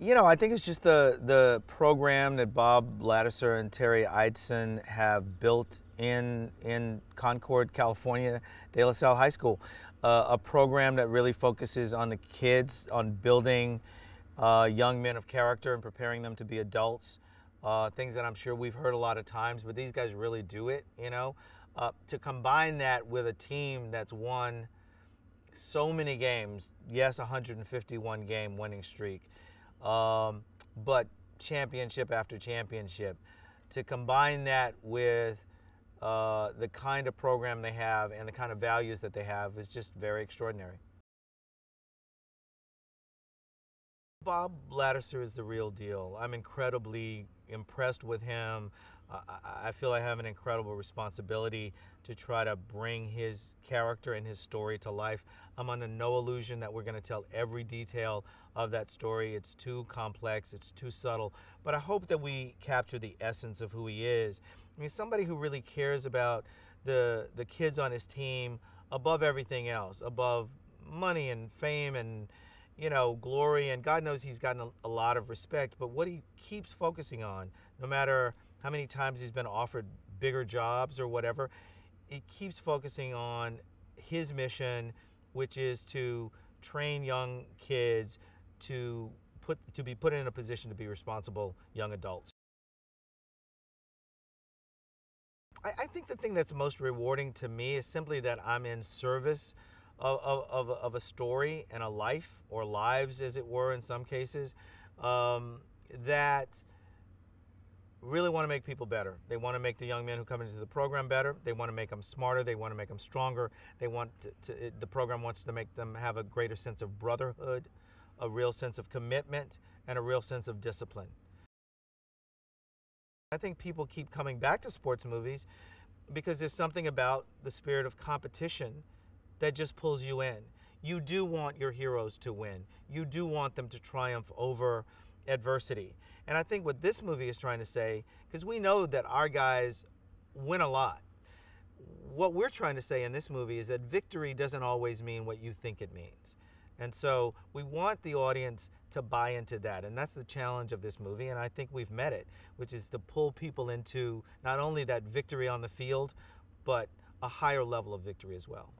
You know, I think it's just the the program that Bob Ladouceur and Terry Eidson have built in in Concord, California, De La Salle High School, uh, a program that really focuses on the kids, on building uh, young men of character and preparing them to be adults. Uh, things that I'm sure we've heard a lot of times, but these guys really do it. You know, uh, to combine that with a team that's won so many games. Yes, 151 game winning streak um, but championship after championship. To combine that with uh, the kind of program they have and the kind of values that they have is just very extraordinary. Bob Ladouceur is the real deal. I'm incredibly impressed with him. I feel I have an incredible responsibility to try to bring his character and his story to life. I'm under no illusion that we're going to tell every detail of that story. It's too complex, it's too subtle, but I hope that we capture the essence of who he is. I mean, somebody who really cares about the the kids on his team above everything else, above money and fame and you know glory and God knows he's gotten a, a lot of respect, but what he keeps focusing on, no matter how many times he's been offered bigger jobs or whatever. He keeps focusing on his mission, which is to train young kids to put to be put in a position to be responsible young adults. I, I think the thing that's most rewarding to me is simply that I'm in service of, of, of, a story and a life, or lives as it were in some cases, um, that really want to make people better. They want to make the young men who come into the program better. They want to make them smarter. They want to make them stronger. They want to, to the program wants to make them have a greater sense of brotherhood, a real sense of commitment, and a real sense of discipline. I think people keep coming back to sports movies because there's something about the spirit of competition that just pulls you in. You do want your heroes to win. You do want them to triumph over adversity. And I think what this movie is trying to say, because we know that our guys win a lot. What we're trying to say in this movie is that victory doesn't always mean what you think it means. And so we want the audience to buy into that. And that's the challenge of this movie. And I think we've met it, which is to pull people into not only that victory on the field, but a higher level of victory as well.